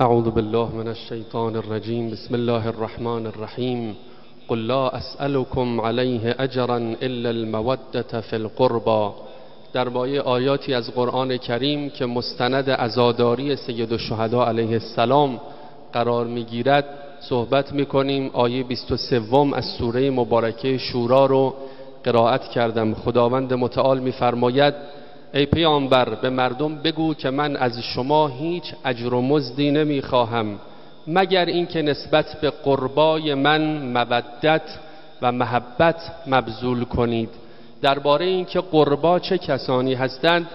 اعوذ بالله من الشیطان الرجیم بسم الله الرحمن الرحیم قل لا اسألكم علیه اجرا الا المودة فی القربى. درباره آیاتی از قرآن کریم که مستند عزاداری سید الشهدا علیه السلام قرار می‌گیرد صحبت می‌کنیم آیه 23 از سوره مبارکه شورا رو قرائت کردم. خداوند متعال میفرماید ای پیامبر به مردم بگو که من از شما هیچ اجر و مزدی نمی‌خواهم مگر اینکه نسبت به قربای من مودت و محبت مبذول کنید. درباره اینکه قربا چه کسانی هستند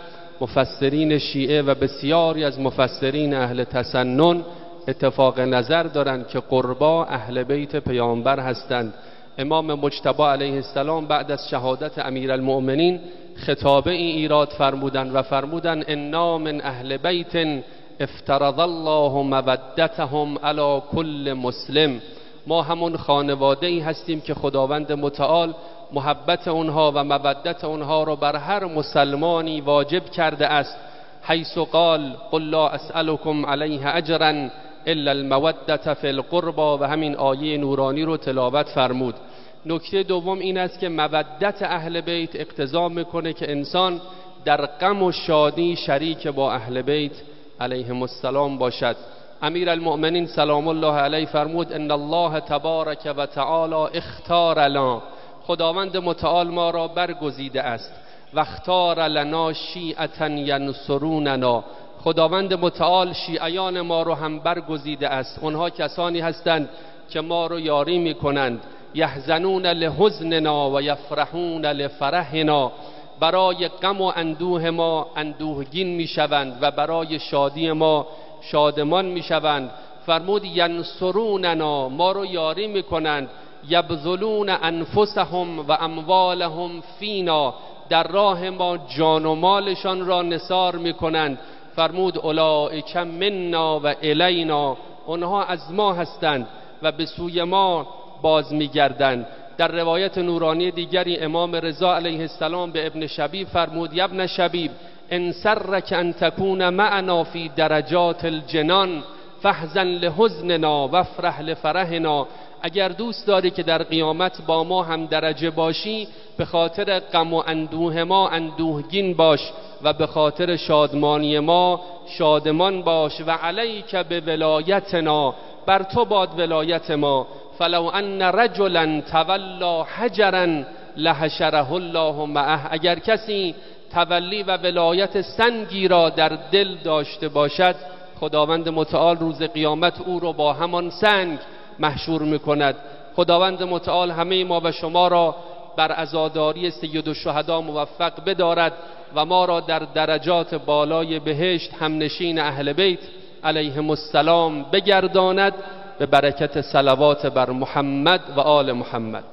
مفسرین شیعه و بسیاری از مفسرین اهل تسنن اتفاق نظر دارند که قربا اهل بیت پیامبر هستند. امام مجتبی علیه السلام بعد از شهادت امیرالمؤمنین خطابه ای ایراد فرمودند و فرمودند انا من اهل بیت افترض الله مودتهم علی کل مسلم. ما همون خانواده ای هستیم که خداوند متعال محبت اونها و مودت اونها رو بر هر مسلمانی واجب کرده است. حیث قال قل لا اسألكم علیه اجرا الا المودت فی القربا و همین آیه نورانی رو تلاوت فرمود. نکته دوم این است که مودت اهل بیت اقتضا می‌کنه که انسان در غم و شادی شریک با اهل بیت علیهم السلام باشد. امیر المؤمنین سلام الله علیه فرمود ان الله تبارک و تعالی اختار لنا. خداوند متعال ما را برگزیده است. و اختار لنا شیعتا ینصروننا. خداوند متعال شیعیان ما رو هم برگزیده است. اونها کسانی هستند که ما رو یاری می‌کنند. یحزنون لحزننا و یفرحون لفرحنا. برای غم و اندوه ما اندوهگین می‌شوند و برای شادی ما شادمان می‌شوند. فرمود ینصروننا ما رو یاری می‌کنند. یبذلون انفسهم و اموالهم فینا. در راه ما جان و مالشان را نثار می‌کنند. فرمود اولئک منا و الینا اونها از ما هستند و به سوی ما باز میگردند. در روایت نورانی دیگری امام رضا علیه السلام به ابن شبیب فرمود ابن شبیب ان سرک ان تکون معنا فی درجات الجنان فحزن لحزننا وافرح لفرحنا. اگر دوست داری که در قیامت با ما هم درجه باشی به خاطر غم و اندوه ما اندوهگین باش و به خاطر شادمانی ما شادمان باش. و علیک به ولایتنا بر تو باد ولایت ما. فلو ان رجلا تولا حجرا لحشره الله معه. اگر کسی تولی و ولایت سنگی را در دل داشته باشد خداوند متعال روز قیامت او را با همان سنگ محشور می‌کند. خداوند متعال همه ما و شما را بر عزاداری سید الشهدا موفق بدارد و ما را در درجات بالای بهشت همنشین اهل بیت علیهم السلام بگرداند. به برکت صلوات بر محمد و آل محمد.